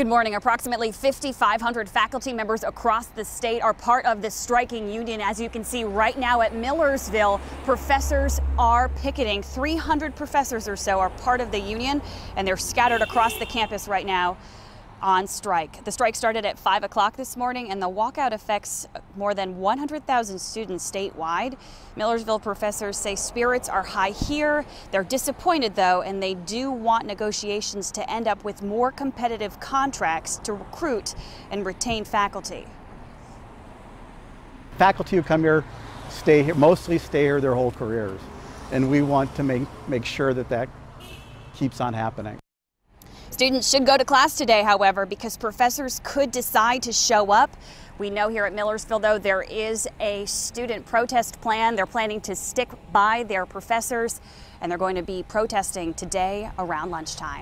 Good morning. Approximately 5,500 faculty members across the state are part of this striking union. As you can see right now at Millersville, professors are picketing. 300 professors or so are part of the union, and they're scattered across the campus right now on strike. The strike started at 5 o'clock this morning, and the walkout affects more than 100,000 students statewide. Millersville professors say spirits are high here. They're disappointed, though, and they do want negotiations to end up with more competitive contracts to recruit and retain faculty. Faculty who come here stay here, mostly stay here their whole careers, and we want to make, make sure that that keeps on happening. Students should go to class today, however, because professors could decide to show up. We know here at Millersville, though, there is a student protest plan. They're planning to stick by their professors, and they're going to be protesting today around lunchtime.